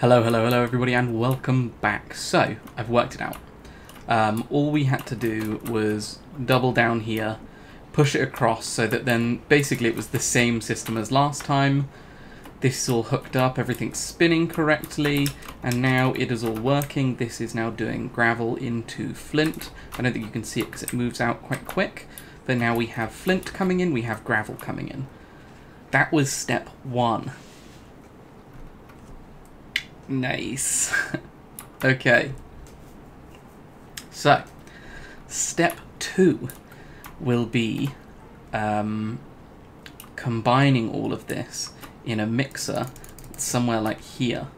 Hello, hello, hello everybody and welcome back. So, I've worked it out. Um, all we had to do was double down here, push it across so that then basically it was the same system as last time. This is all hooked up, everything's spinning correctly, and now it is all working. This is now doing gravel into flint. I don't think you can see it because it moves out quite quick. But now we have flint coming in, we have gravel coming in. That was step one. Nice. okay. So, step two will be um, combining all of this in a mixer somewhere like here.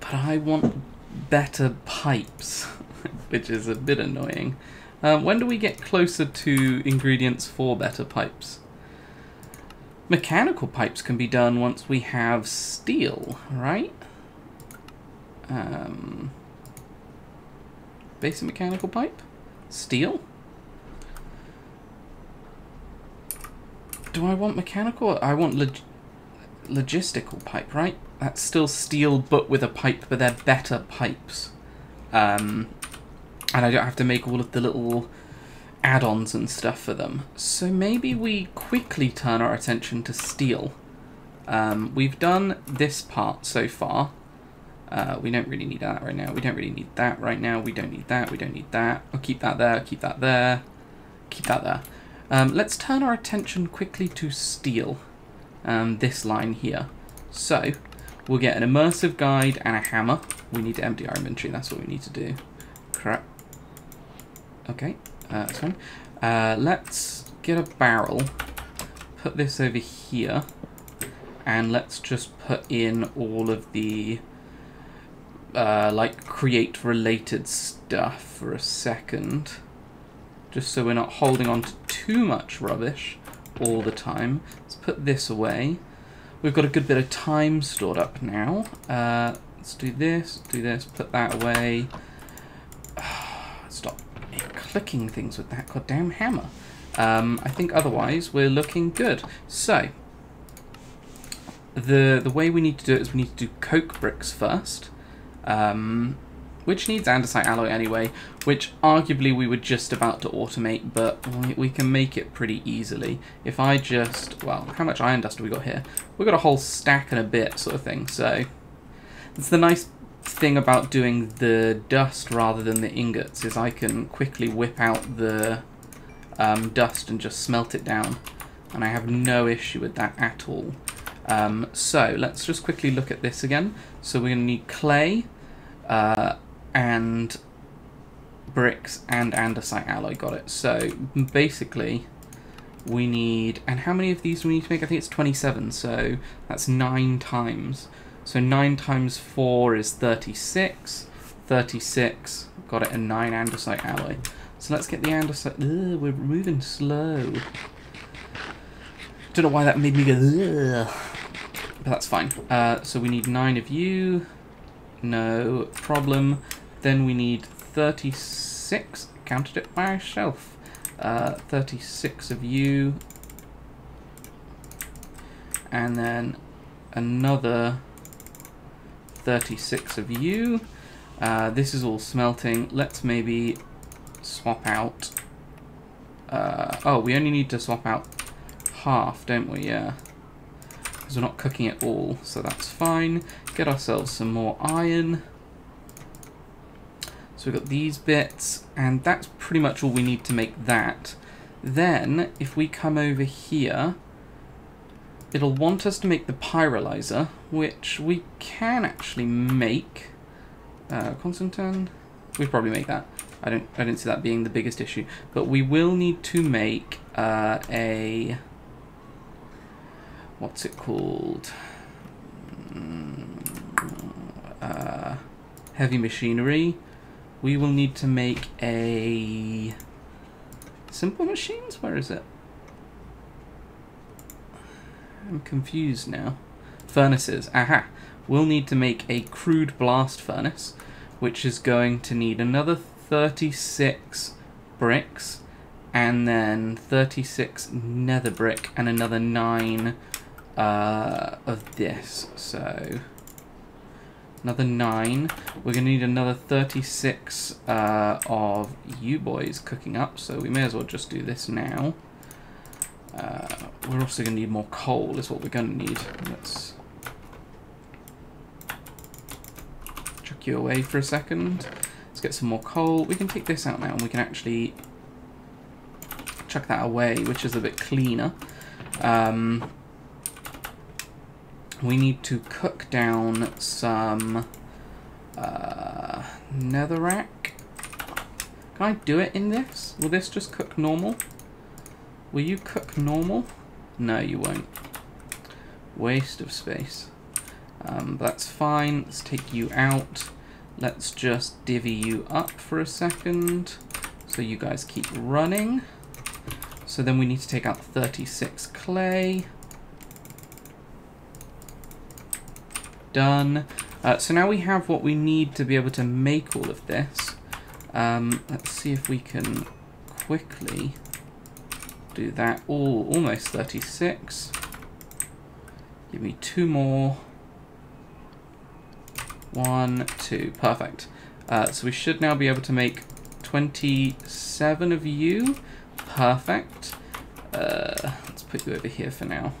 But I want better pipes, which is a bit annoying. Um, when do we get closer to ingredients for better pipes? Mechanical pipes can be done once we have steel, right? Um, basic mechanical pipe? Steel? Do I want mechanical? I want log logistical pipe, right? That's still steel, but with a pipe, but they're better pipes. Um, and I don't have to make all of the little add-ons and stuff for them. So maybe we quickly turn our attention to steel. Um, we've done this part so far. Uh, we don't really need that right now. We don't really need that right now. We don't need that. We don't need that. I'll keep that there. Keep that there. Keep that there. Um, let's turn our attention quickly to steel. Um, this line here. So, we'll get an immersive guide and a hammer. We need to empty our inventory. That's what we need to do. Crap. Okay, uh, that's fine. Uh, let's get a barrel. Put this over here. And let's just put in all of the uh, like create related stuff for a second. Just so we're not holding on to too much rubbish all the time. Let's put this away. We've got a good bit of time stored up now. Uh, let's do this, do this, put that away. Stop clicking things with that goddamn hammer. Um, I think otherwise we're looking good. So, the the way we need to do it is we need to do coke bricks first um, which needs andesite alloy anyway, which arguably we were just about to automate, but we, can make it pretty easily. If I just, well, how much iron dust have we got here? We've got a whole stack and a bit sort of thing, so it's the nice thing about doing the dust rather than the ingots is I can quickly whip out the um, dust and just smelt it down, and I have no issue with that at all. Um, so let's just quickly look at this again. So we're going to need clay uh, and bricks and andesite alloy. Got it. So basically we need, and how many of these do we need to make? I think it's 27, so that's 9 times. So 9 times 4 is 36. 36, got it, and 9 andesite alloy. So let's get the andesite, ugh, we're moving slow. Don't know why that made me go, ugh. But that's fine. Uh, so we need 9 of you. No problem. Then we need 36. Counted it myself. Uh, 36 of you. And then another 36 of you. Uh, this is all smelting. Let's maybe swap out. Uh, oh, we only need to swap out half, don't we? Yeah because we're not cooking it all, so that's fine. Get ourselves some more iron. So we've got these bits, and that's pretty much all we need to make that. Then, if we come over here, it'll want us to make the pyrolyzer, which we can actually make. Uh, Constantine, we probably make that. I don't, I don't see that being the biggest issue, but we will need to make uh, a what's it called? Uh, heavy machinery. We will need to make a simple machines. Where is it? I'm confused now. Furnaces. Aha. We'll need to make a crude blast furnace, which is going to need another 36 bricks, and then 36 nether brick, and another 9 uh, of this. So Another 9. We're going to need another 36 uh, of you boys cooking up, so we may as well just do this now. Uh, we're also going to need more coal, is what we're going to need. Let's chuck you away for a second. Let's get some more coal. We can take this out now, and we can actually chuck that away, which is a bit cleaner. Um, we need to cook down some uh, netherrack. Can I do it in this? Will this just cook normal? Will you cook normal? No, you won't. Waste of space. Um, that's fine. Let's take you out. Let's just divvy you up for a second so you guys keep running. So then we need to take out 36 clay. Done. Uh, so now we have what we need to be able to make all of this. Um, let's see if we can quickly do that. All almost 36. Give me two more. One, two. Perfect. Uh, so we should now be able to make 27 of you. Perfect. Uh, let's put you over here for now.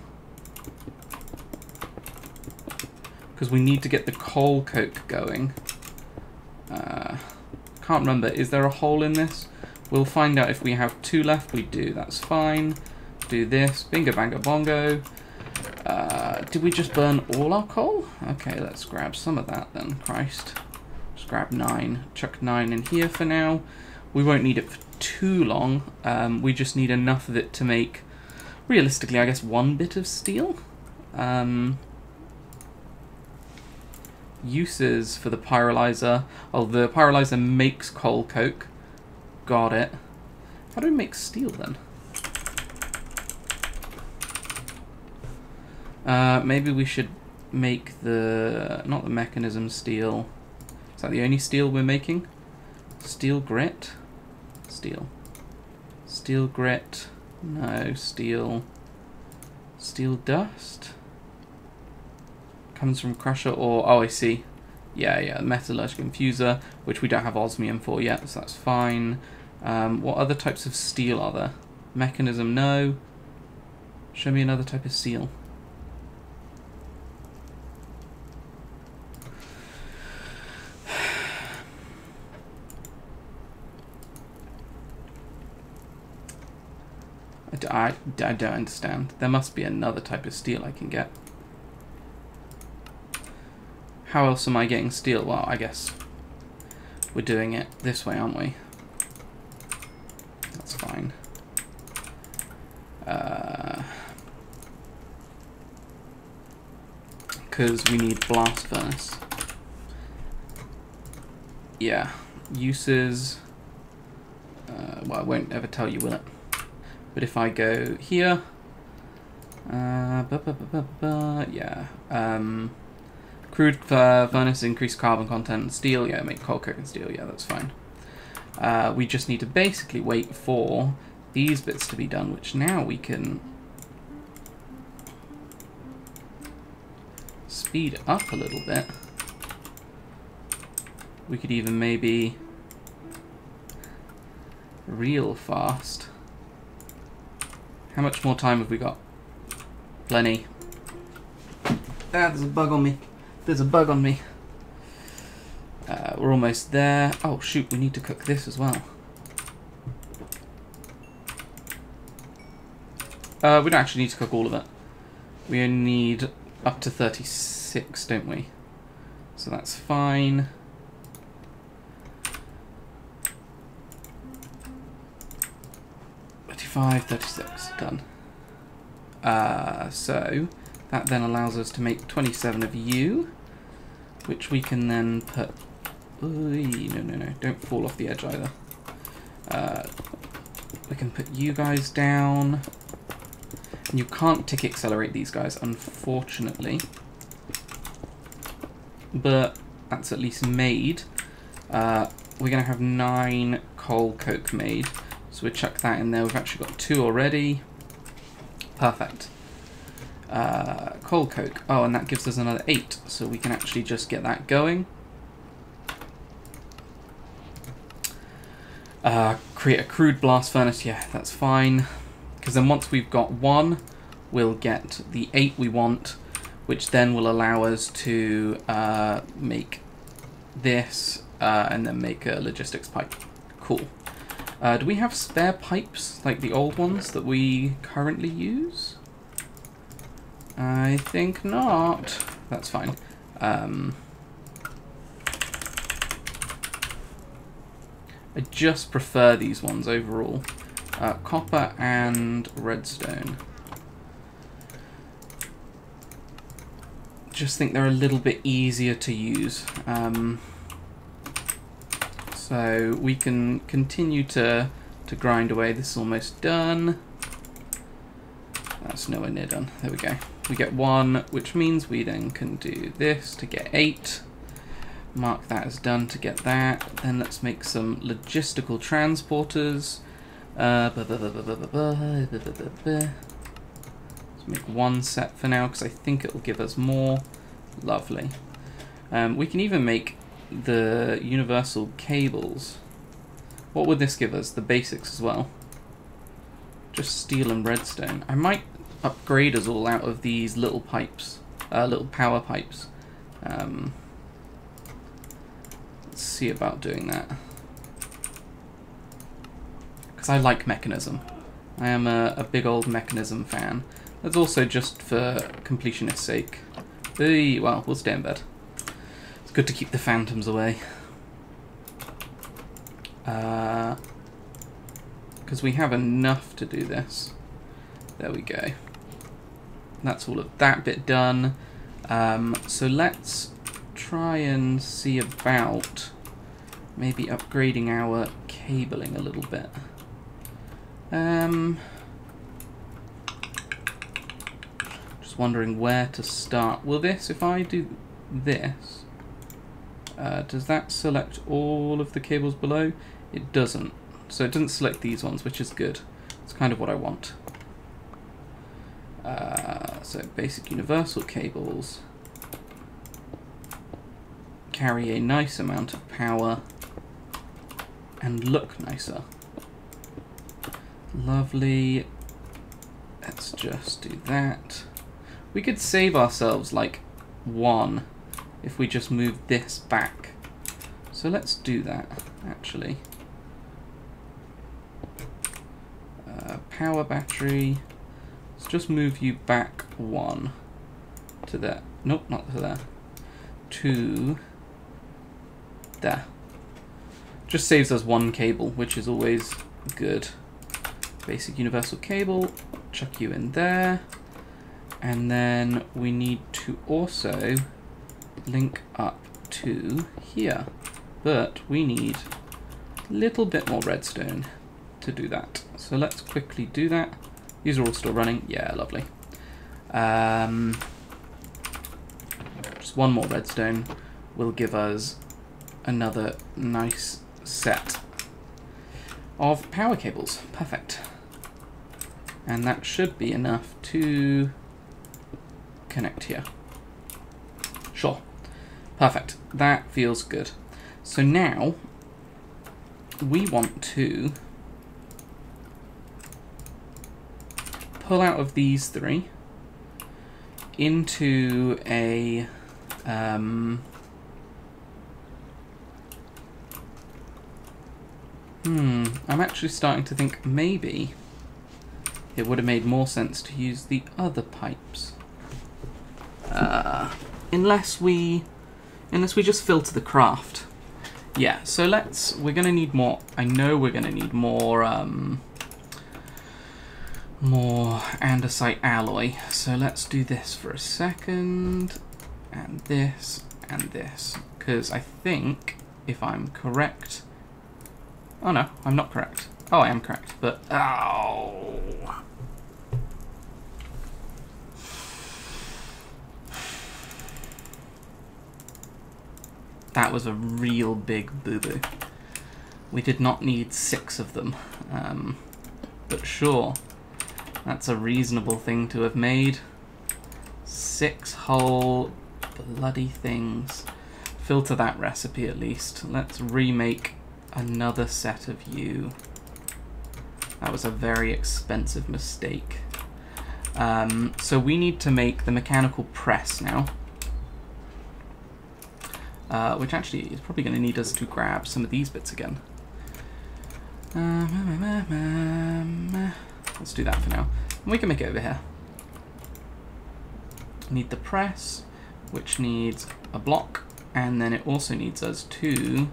Because we need to get the coal coke going. Uh, can't remember, is there a hole in this? We'll find out if we have two left. We do, that's fine. Do this, bingo bango bongo. Uh, did we just burn all our coal? Okay, let's grab some of that then, Christ. Just grab nine, chuck nine in here for now. We won't need it for too long. Um, we just need enough of it to make, realistically, I guess, one bit of steel. Um, uses for the pyrolyzer. Oh, the pyrolyzer makes coal coke. Got it. How do we make steel then? Uh, maybe we should make the, not the Mekanism steel. Is that the only steel we're making? Steel grit? Steel. Steel grit. No, steel. Steel dust? Comes from Crusher or... Oh, I see. Yeah, yeah, Metallurgic Infuser, which we don't have Osmium for yet, so that's fine. Um, what other types of steel are there? Mekanism, no. Show me another type of steel. I, I don't understand. There must be another type of steel I can get. How else am I getting steel? Well, I guess we're doing it this way, aren't we? That's fine. Because uh, we need blast furnace. Yeah. Uses... Uh, well, I won't ever tell you, will it? But if I go here... Uh, yeah. Um, Crude uh, furnace, increased carbon content, steel, yeah, make coal coke and steel, yeah, that's fine. Uh, we just need to basically wait for these bits to be done, which now we can speed up a little bit. We could even maybe real fast. How much more time have we got? Plenty. Ah, there's a bug on me. There's a bug on me. Uh, we're almost there. Oh, shoot, we need to cook this as well. Uh, we don't actually need to cook all of it. We only need up to 36, don't we? So that's fine. Thirty-five, thirty-six, done. Uh, so that then allows us to make 27 of you, which we can then put... no, no, no, don't fall off the edge either. Uh, we can put you guys down. And you can't tick accelerate these guys, unfortunately. But that's at least made. Uh, we're going to have nine coal coke made. So we chuck that in there. We've actually got two already. Perfect. Uh, coal coke. Oh, and that gives us another 8, so we can actually just get that going. Uh, create a crude blast furnace, yeah, that's fine. Because then once we've got one, we'll get the 8 we want, which then will allow us to uh, make this uh, and then make a logistics pipe. Cool. Uh, do we have spare pipes, like the old ones that we currently use? I think not. That's fine. Um, I just prefer these ones overall. Uh, copper and redstone. Just think they're a little bit easier to use. Um, so we can continue to, to grind away. This is almost done. Nowhere near done. There we go. We get one, which means we then can do this to get eight. Mark that as done to get that. Then let's make some logistical transporters. Uh, let's make one set for now because I think it will give us more. Lovely. Um, we can even make the universal cables. What would this give us? The basics as well. Just steel and redstone. I might upgrade us all out of these little pipes, uh, little power pipes. Um, let's see about doing that. Because I like Mekanism. I am a, a, big old Mekanism fan. That's also just for completionist's sake. Hey, well, we'll stay in bed. It's good to keep the phantoms away. Because uh, we have enough to do this. There we go. That's all of that bit done. Um, so let's try and see about maybe upgrading our cabling a little bit. Um, just wondering where to start. Will this, if I do this, uh, does that select all of the cables below? It doesn't. So it doesn't select these ones, which is good. It's kind of what I want. Uh, so basic universal cables carry a nice amount of power and look nicer. Lovely. Let's just do that. We could save ourselves like one if we just move this back. So let's do that, actually. Uh, power battery. Just move you back one to there. Nope, not to there. To there. Just saves us one cable, which is always good. Basic universal cable, chuck you in there. And then we need to also link up to here. But we need a little bit more redstone to do that. So let's quickly do that. These are all still running. Yeah, lovely. Um, just one more redstone will give us another nice set of power cables. Perfect. And that should be enough to connect here. Sure. Perfect. That feels good. So now we want to pull out of these three into a um, hmm I'm actually starting to think maybe it would have made more sense to use the other pipes. Uh, unless we unless we just filter the craft. Yeah so let's we're gonna need more I know we're gonna need more um, more andesite alloy. So let's do this for a second, and this, and this. Because I think, if I'm correct... Oh no, I'm not correct. Oh, I am correct, but... Oh! That was a real big boo-boo. We did not need six of them. Um, but sure, that's a reasonable thing to have made. Six whole bloody things. Filter that recipe at least. Let's remake another set of you. That was a very expensive mistake. Um, so we need to make the mechanical press now. Uh, which actually is probably going to need us to grab some of these bits again. Um, let's do that for now. we can make it over here. Need the press, which needs a block, and then it also needs us to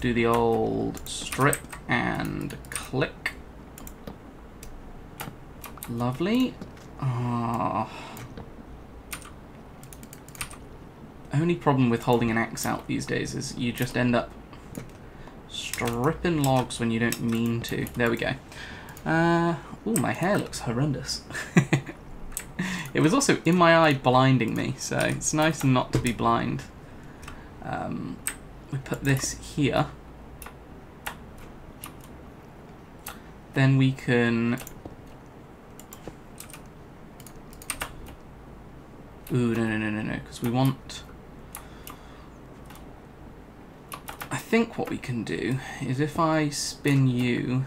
do the old strip and click. Lovely. Ah. Only problem with holding an axe out these days is you just end up stripping logs when you don't mean to. There we go. Uh, oh, my hair looks horrendous. it was also in my eye blinding me, so it's nice not to be blind. Um, we put this here. Then we can... Ooh, no, no, no, no, no, because we want... I think what we can do is if I spin you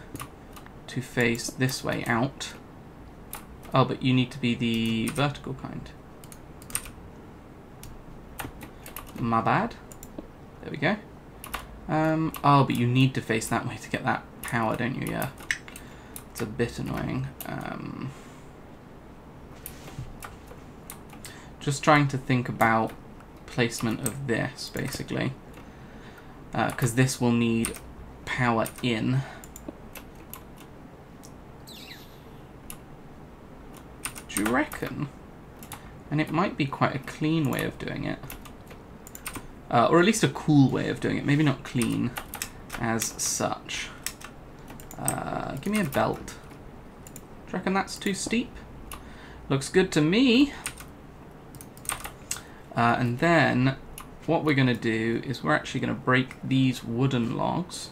to face this way out... Oh, but you need to be the vertical kind. My bad. There we go. Um, oh, but you need to face that way to get that power, don't you? Yeah. It's a bit annoying. Um, just trying to think about placement of this, basically. Because uh, this will need power in. You reckon? And it might be quite a clean way of doing it. Uh, or at least a cool way of doing it. Maybe not clean as such. Uh, give me a belt. Do you reckon that's too steep? Looks good to me. Uh, and then what we're going to do is we're actually going to break these wooden logs.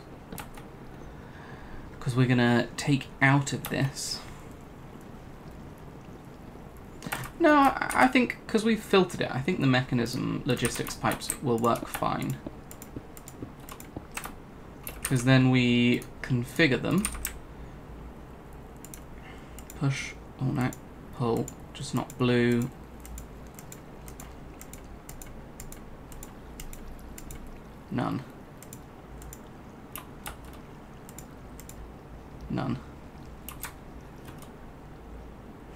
Because we're going to take out of this No, I think because we've filtered it, I think the Mekanism logistics pipes will work fine. Because then we configure them. Push, oh no, pull, just not blue. None. None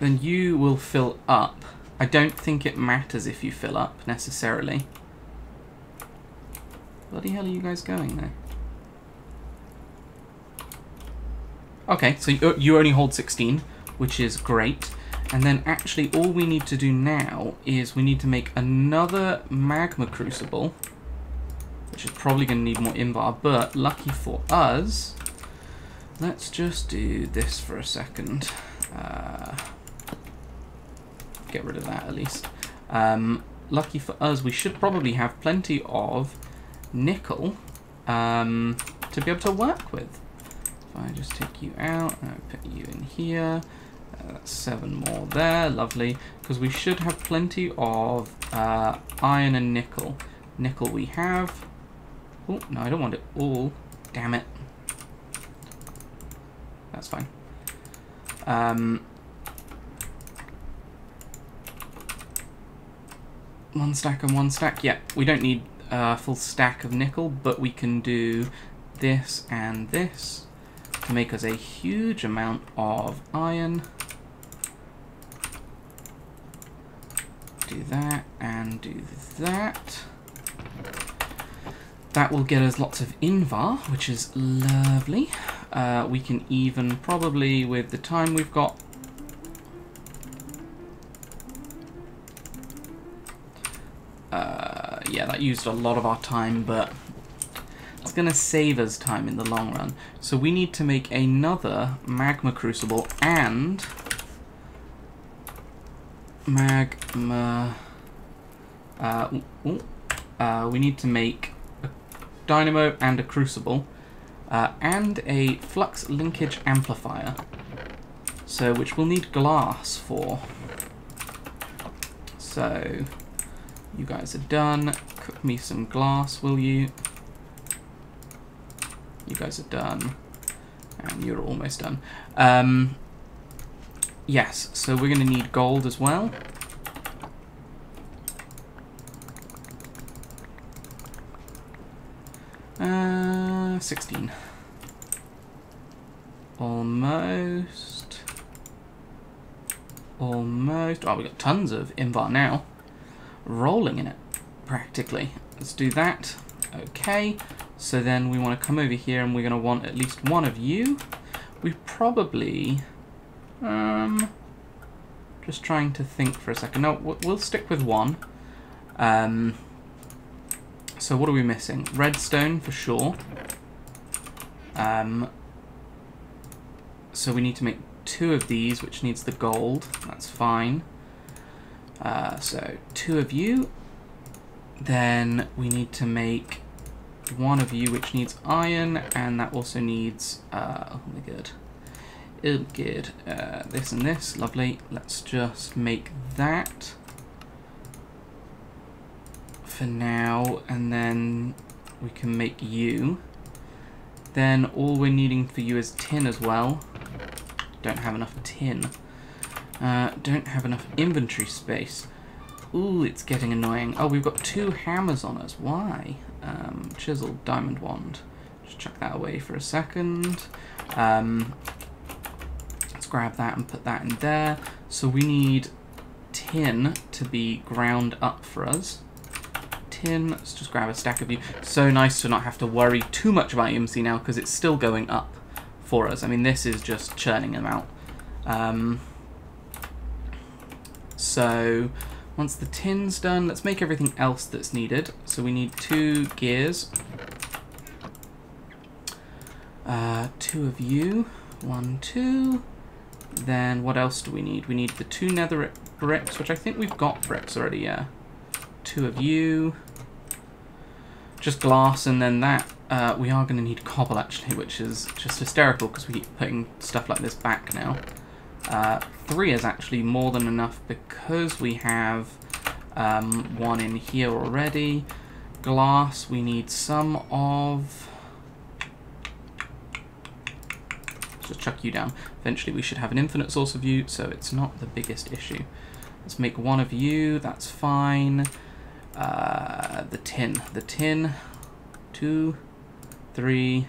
then you will fill up. I don't think it matters if you fill up, necessarily. Bloody hell are you guys going there? Okay, so you only hold 16, which is great. And then actually all we need to do now is we need to make another magma crucible, which is probably going to need more invar, but lucky for us, let's just do this for a second. Uh, get rid of that at least. Um, lucky for us, we should probably have plenty of nickel um, to be able to work with. If I just take you out, and I put you in here, uh, seven more there, lovely. Because we should have plenty of uh, iron and nickel. Nickel we have. Oh, no, I don't want it all. Damn it. That's fine. Um, One stack and one stack. Yeah, we don't need a full stack of nickel, but we can do this and this to make us a huge amount of iron. Do that and do that. That will get us lots of Invar, which is lovely. Uh, we can even probably, with the time we've got, yeah, that used a lot of our time, but it's going to save us time in the long run. So we need to make another magma crucible and magma... Uh, ooh, uh, we need to make a dynamo and a crucible uh, and a flux linkage amplifier. So, which we'll need glass for. So, you guys are done. Cook me some glass, will you? You guys are done. And you're almost done. Um, yes, so we're going to need gold as well. Uh, 16. Almost. Almost. Oh, we got tons of Invar now. Rolling in it, practically. Let's do that. Okay. So then we want to come over here and we're going to want at least one of you. We probably... Um, just trying to think for a second. No, we'll stick with one. Um, so what are we missing? Redstone for sure. Um, so we need to make two of these, which needs the gold. That's fine. Uh, so two of you. Then we need to make one of you, which needs iron, and that also needs. Uh, oh my god. Oh, good. Uh, this and this, lovely. Let's just make that for now, and then we can make you. Then all we're needing for you is tin as well. Don't have enough tin. Uh, don't have enough inventory space. Ooh, it's getting annoying. Oh, we've got two hammers on us. Why? Um, chisel, diamond wand. Just chuck that away for a second. Um, let's grab that and put that in there. So we need tin to be ground up for us tin. Let's just grab a stack of you. So nice to not have to worry too much about EMC now because it's still going up for us. I mean, this is just churning them out. Um, so once the tin's done, let's make everything else that's needed. So we need two gears. Uh, two of you. One, two. Then what else do we need? We need the two nether bricks, which I think we've got bricks already, yeah. Two of you just glass and then that. Uh, we are going to need cobble actually, which is just hysterical because we keep putting stuff like this back now. Uh, three is actually more than enough because we have um, one in here already. Glass, we need some of... just chuck you down. Eventually we should have an infinite source of you, so it's not the biggest issue. Let's make one of you, that's fine. Uh, the tin. The tin. Two, three.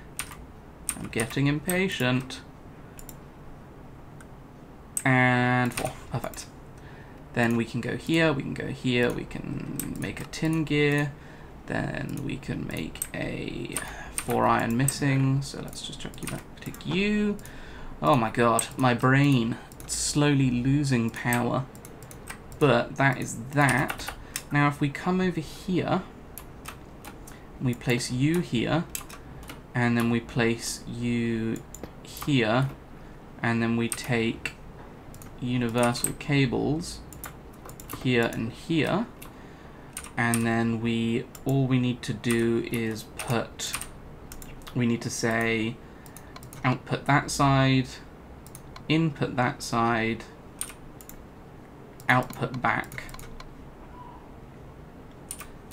I'm getting impatient. And four. Perfect. Then we can go here, we can go here, we can make a tin gear. Then we can make a four iron missing. So let's just chuck you back. Take you. Oh my god, my brain. slowly losing power. But that is that. Now if we come over here, we place you here, and then we place you here, and then we take universal cables here and here, and then we all we need to do is put we need to say output that side input that side output back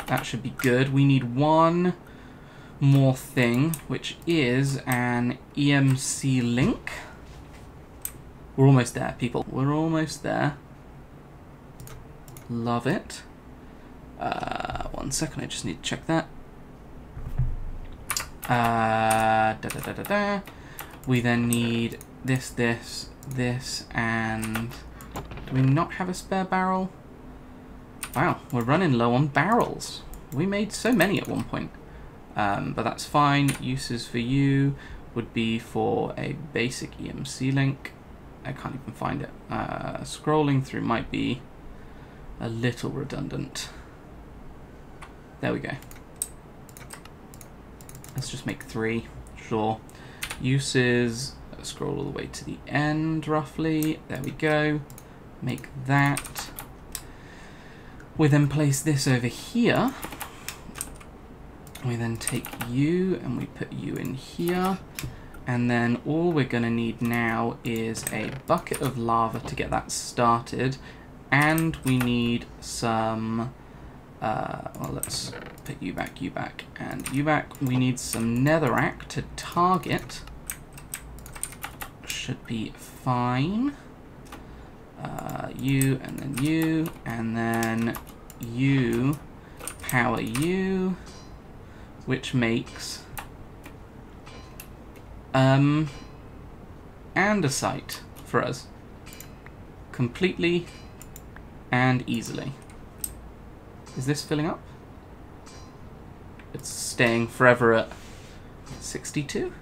that should be good. We need one more thing, which is an EMC link. We're almost there, people. We're almost there. Love it. Uh, one second, I just need to check that. Uh, da da da da da. We then need this, this, this, and do we not have a spare barrel? Wow, we're running low on barrels. We made so many at one point. Um, but that's fine. Uses for you would be for a basic EMC link. I can't even find it. Uh, scrolling through might be a little redundant. There we go. Let's just make three. Sure. Uses, scroll all the way to the end, roughly. There we go. Make that. We then place this over here. We then take you and we put you in here. And then all we're going to need now is a bucket of lava to get that started. and we need some... Uh, well, let's put you back, you back, and you back. We need some netherrack to target. Should be fine. Uh, you, and then you, and then you, power you, which makes um, andesite for us. Completely and easily. Is this filling up? It's staying forever at 62?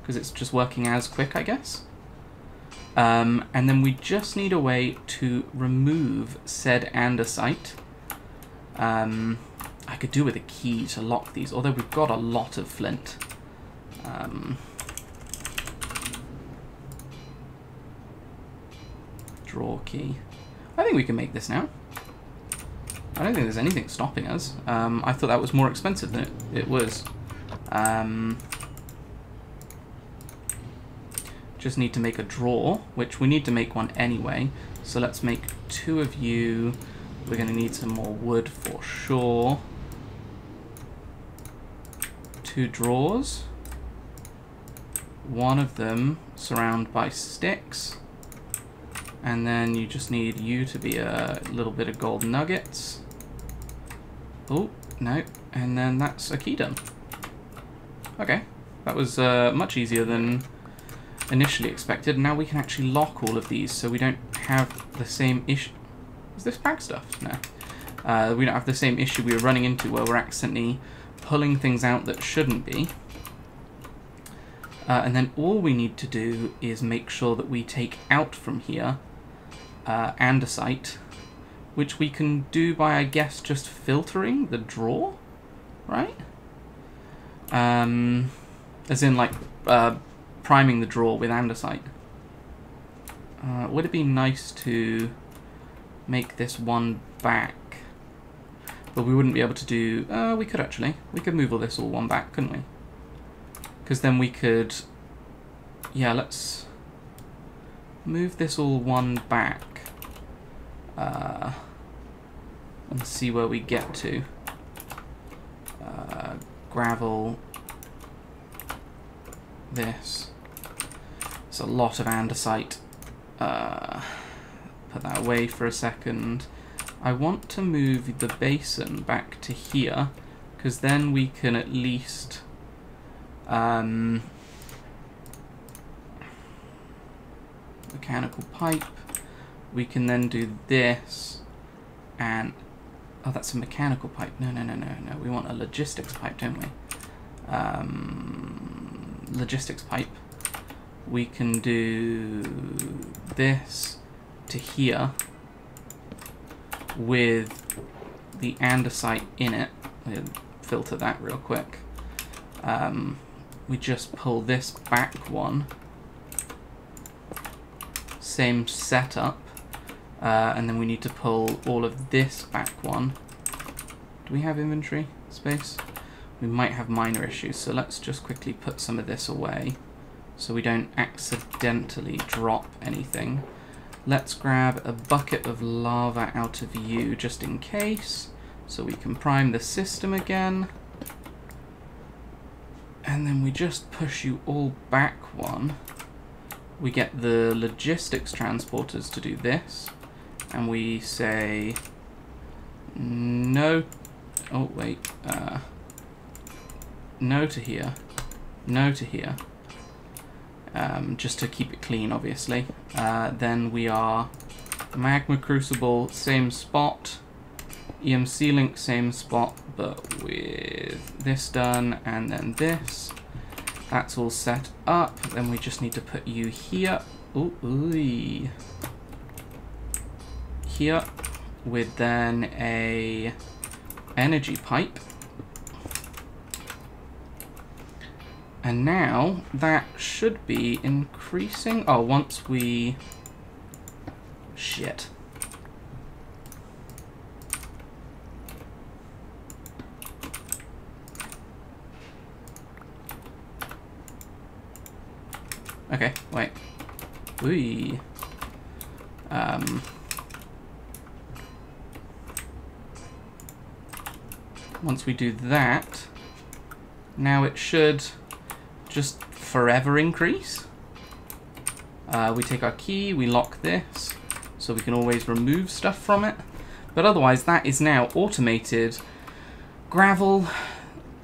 Because it's just working as quick, I guess. Um, and then we just need a way to remove said andesite. Um, I could do with a key to lock these, although we've got a lot of flint. Um, draw key. I think we can make this now. I don't think there's anything stopping us. Um, I thought that was more expensive than it, it was. Um, just need to make a draw, which we need to make one anyway. So let's make two of you. We're going to need some more wood for sure. Two drawers. One of them surrounded by sticks. And then you just need you to be a little bit of gold nuggets. Oh, no. And then that's a key done. Okay. That was uh, much easier than initially expected. Now we can actually lock all of these so we don't have the same issue. Is this bag stuff? No. Uh, we don't have the same issue we were running into where we're accidentally pulling things out that shouldn't be. Uh, and then all we need to do is make sure that we take out from here uh, andesite, which we can do by, I guess, just filtering the draw, right? Um, as in, like, uh, priming the draw with andesite. Uh, would it be nice to make this one back? But we wouldn't be able to do... Uh, we could actually. We could move all this all one back, couldn't we? Because then we could... Yeah, let's move this all one back. Uh, and see where we get to. Uh, gravel. This. It's a lot of andesite. Uh, put that away for a second. I want to move the basin back to here, because then we can at least... Um, mechanical pipe. We can then do this and oh that's a mechanical pipe. No no no no no. We want a logistics pipe don't we? Um, logistics pipe. We can do this to here with the andesite in it. We'll filter that real quick. Um, we just pull this back one same setup uh, and then we need to pull all of this back one. Do we have inventory space? We might have minor issues, so let's just quickly put some of this away so we don't accidentally drop anything. Let's grab a bucket of lava out of you just in case, so we can prime the system again. And then we just push you all back one. We get the logistics transporters to do this. And we say no oh wait uh, no to here no to here um, just to keep it clean obviously. Uh, then we are magma crucible same spot EMC link same spot but with this done and then this that's all set up then we just need to put you here ooh, ooh here with then a energy pipe. And now that should be increasing. Oh, once we... Shit. Okay, wait. Wee. Um. Once we do that, now it should just forever increase. Uh, we take our key, we lock this, so we can always remove stuff from it. But otherwise, that is now automated gravel,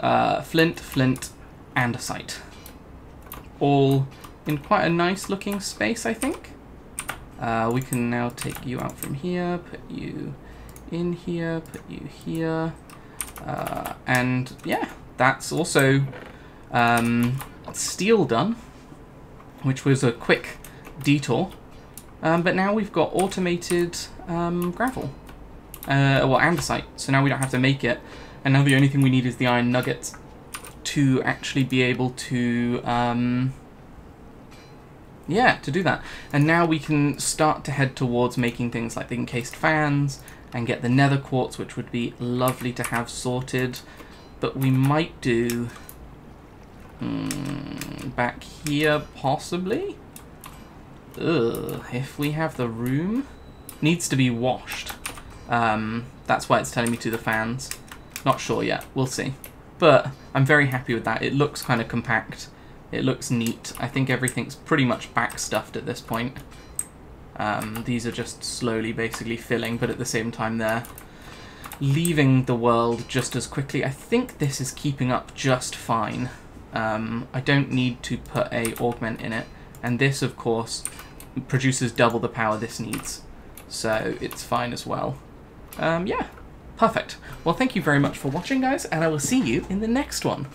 uh, flint, flint, andesite. All in quite a nice looking space, I think. Uh, we can now take you out from here, put you in here, put you here. Uh, and yeah, that's also um, steel done, which was a quick detour. Um, but now we've got automated um, gravel, uh, well andesite, so now we don't have to make it. And now the only thing we need is the iron nuggets to actually be able to, um, yeah, to do that. And now we can start to head towards making things like the encased fans and get the nether quartz, which would be lovely to have sorted. But we might do mm, back here, possibly? Ugh, if we have the room. Needs to be washed. Um, that's why it's telling me to the fans. Not sure yet. We'll see. But I'm very happy with that. It looks kind of compact. It looks neat. I think everything's pretty much backstuffed at this point. Um, these are just slowly basically filling, but at the same time they're leaving the world just as quickly. I think this is keeping up just fine. Um, I don't need to put a augment in it. And this, of course, produces double the power this needs. So it's fine as well. Um, yeah, perfect. Well, thank you very much for watching, guys, and I will see you in the next one.